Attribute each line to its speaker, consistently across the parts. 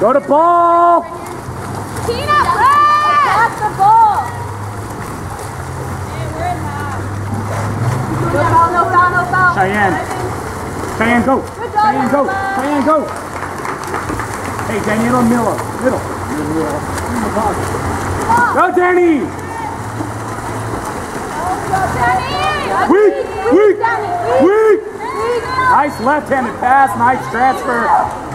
Speaker 1: Go to ball.
Speaker 2: Tina, press! That's the ball. And we're in half. No foul, no foul, no foul.
Speaker 1: Cheyenne. Cheyenne, go.
Speaker 2: Good job,
Speaker 1: Cheyenne, go.
Speaker 2: Emma.
Speaker 1: Cheyenne, go. Hey, Daniela Miller. Middle. Go, Danny.
Speaker 2: Danny!
Speaker 1: Weak, weak,
Speaker 2: Danny,
Speaker 1: weak.
Speaker 2: Weak.
Speaker 1: Nice left-handed pass. Nice transfer.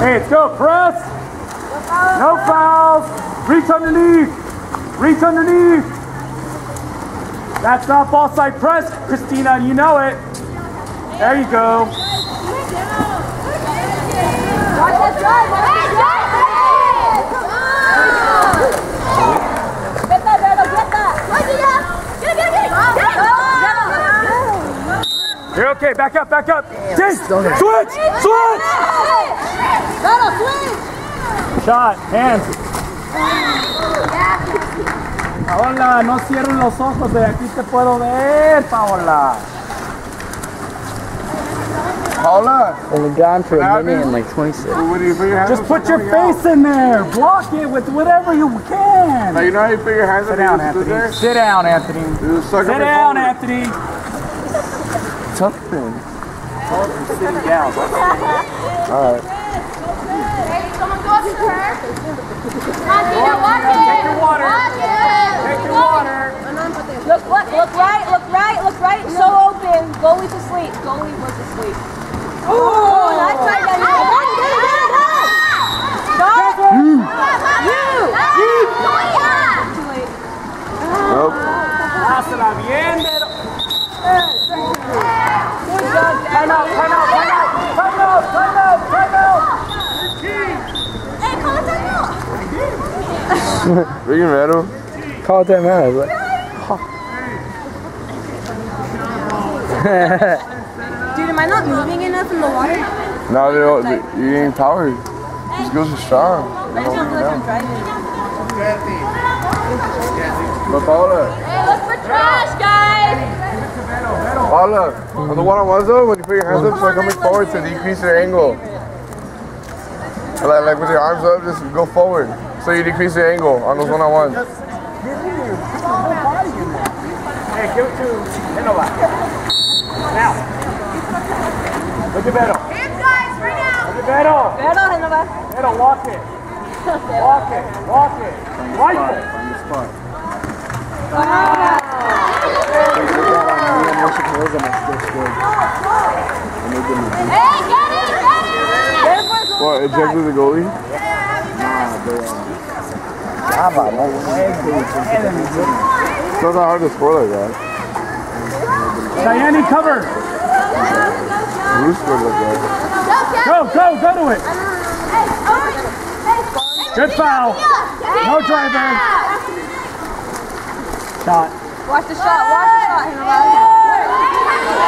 Speaker 1: Hey, let's go. Press. No fouls. Reach underneath. Reach underneath. That's not ball side press, Christina. You know it. There you go. You're okay. Back up, back up. Switch. Switch.
Speaker 2: Switch!
Speaker 1: Shot. Hands. Paola, no cierren los ojos. De aquí te puedo ver, Paola.
Speaker 3: Paula,
Speaker 4: Only gone for a minute and like 26.
Speaker 3: when you put your hands
Speaker 1: Just put your
Speaker 3: coming out.
Speaker 1: face in there. Block it with whatever you can.
Speaker 3: Now
Speaker 1: can.
Speaker 3: you know how you put your hands
Speaker 1: Sit down,
Speaker 3: and you just do
Speaker 1: Anthony. Sit down, Anthony.
Speaker 3: You just suck
Speaker 1: Sit
Speaker 3: up your
Speaker 1: down,
Speaker 3: forward.
Speaker 1: Anthony.
Speaker 4: Something.
Speaker 1: Sitting down.
Speaker 4: Alright.
Speaker 2: Hey, someone go up to her. Come on, it!
Speaker 1: Take your water. Take your water.
Speaker 2: Look, look, look right, look right, look right. So open. Goalie to sleep. Goalie was asleep. Oh,
Speaker 1: out.
Speaker 2: Hey, call it.
Speaker 4: I was like,
Speaker 2: Dude, am I not moving enough in the water?
Speaker 3: Now they're all, you're getting powered. These girls are strong.
Speaker 2: I just don't feel like I'm driving.
Speaker 3: But Paula,
Speaker 2: Hey, look for trash, guys!
Speaker 3: Paula, on the one-on-ones though, when you put your hands up, start coming forward to decrease your angle. Like, like with your arms up, just go forward. So you decrease your angle on those one-on-ones.
Speaker 1: Hey, give it to Inola. Now. Look at Beto.
Speaker 2: Hands, guys, right now!
Speaker 1: Look at Beto.
Speaker 2: Beto, Genova.
Speaker 1: Beto, walk it. Walk it. Walk it. Rifle.
Speaker 2: Hey, get it, get it! Get it for the
Speaker 3: What, ejected the goalie? It's not that hard to score like that.
Speaker 1: Cheyenne, cover.
Speaker 3: Who scored like that?
Speaker 1: Go, go, go to it. Good foul. No driver. Shot.
Speaker 2: Watch the shot, watch the shot, Genova.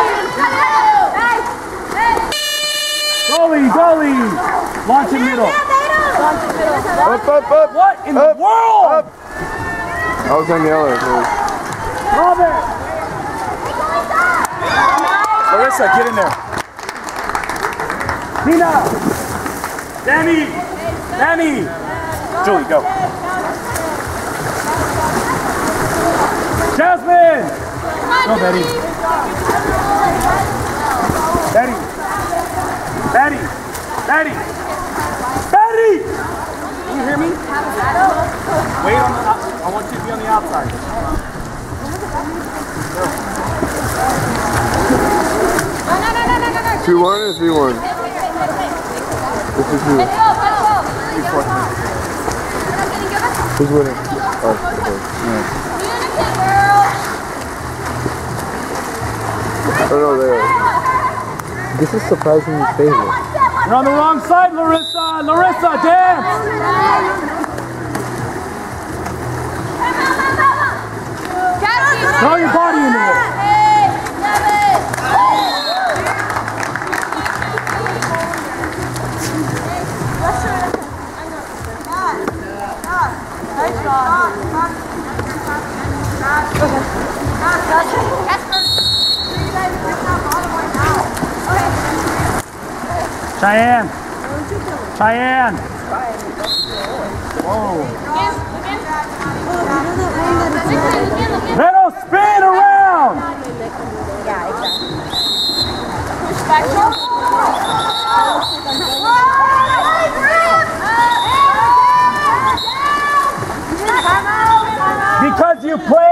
Speaker 1: Goalie, goalie. Launch in middle.
Speaker 3: Up, up, up!
Speaker 1: What in the
Speaker 3: Up,
Speaker 1: world?
Speaker 3: up. I was on yellow.
Speaker 1: Love it. Get in there. Nina. Danny. Danny. Julie, go. Jasmine. Go, Betty. Betty. Betty. Betty. Betty. Can you hear me? Wait on the. I want you to be on the outside.
Speaker 3: Two one or three one? This is who? Who's winning? Oh, okay. Oh no, there.
Speaker 4: this is surprisingly favorite.
Speaker 1: You're on the wrong side, Larissa. Larissa, dance. Cheyenne. Cheyenne. Vero, spin around. Because you play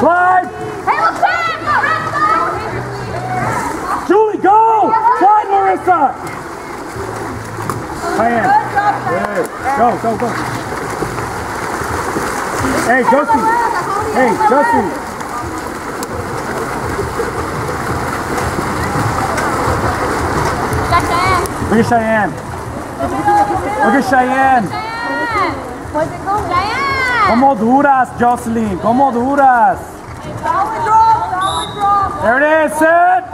Speaker 1: Slide. Julie, go. Slide, Marissa. Go, go, go. Hey, Josie. Hey, Josie. Look at Cheyenne. Look at Cheyenne. Como duras, Jocelyn. Como duras. There it is, sit.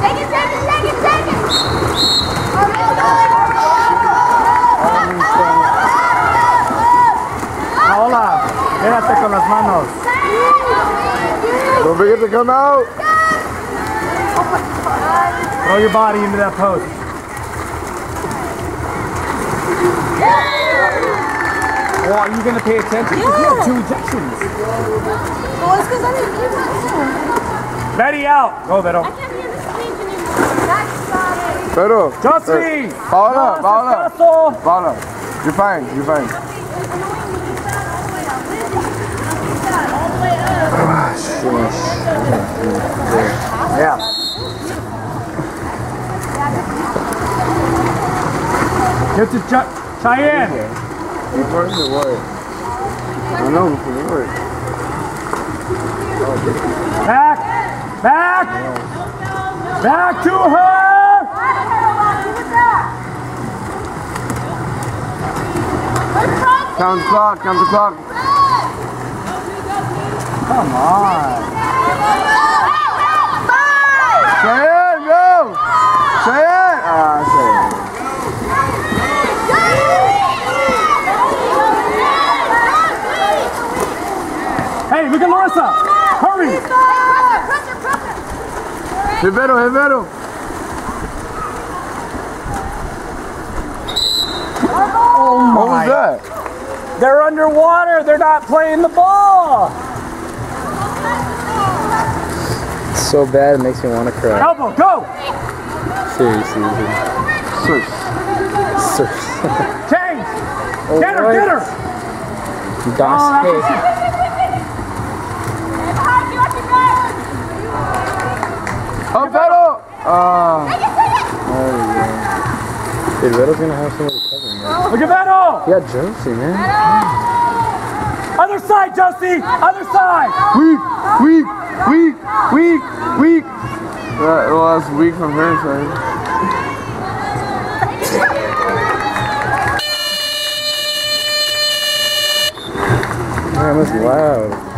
Speaker 2: Take it, take it, take it, take it!
Speaker 1: Paola, quédate con las manos.
Speaker 3: Don't forget to come out.
Speaker 1: Throw your body into that post. Well, are you going to pay attention? Because you have two ejections.
Speaker 2: Well, it's because I didn't hear that
Speaker 1: Betty out. Oh, Go, Vero.
Speaker 2: I can't hear the stage anymore. That's
Speaker 3: Pero.
Speaker 1: Jocelyn.
Speaker 3: Paola,
Speaker 1: No
Speaker 3: Paola.
Speaker 1: haces caso.
Speaker 3: Paula, you're fine, you're fine.
Speaker 1: Ah, yeah. Get to Ch- Cheyenne.
Speaker 3: You first or what? I know, for what?
Speaker 1: Back. Back. Back to her.
Speaker 3: Count the clock, count the clock.
Speaker 1: Come on.
Speaker 3: Cheyenne, go! Cheyenne! Ah, Cheyenne.
Speaker 1: Hey, look at Larissa. Hurry.
Speaker 3: Rivero, Rivero.
Speaker 1: Oh
Speaker 3: What was that?
Speaker 1: They're underwater. They're not playing the ball.
Speaker 4: It's so bad it makes me want to cry.
Speaker 1: Elbow, go.
Speaker 4: Seriously.
Speaker 3: Shush.
Speaker 4: Seriously.
Speaker 1: Change. Oh, get her, get her. Oh,
Speaker 4: Das
Speaker 1: that
Speaker 4: Hey.
Speaker 3: Oh, Vero! Ah,
Speaker 4: Dude, Vero's gonna have somebody covering that.
Speaker 1: Look at Vero.
Speaker 4: Yeah, Josie, man.
Speaker 1: Other side, Josie. Other side.
Speaker 3: weak, weak, weak, weak, weak. That was weak from her side.
Speaker 4: Man, that's loud.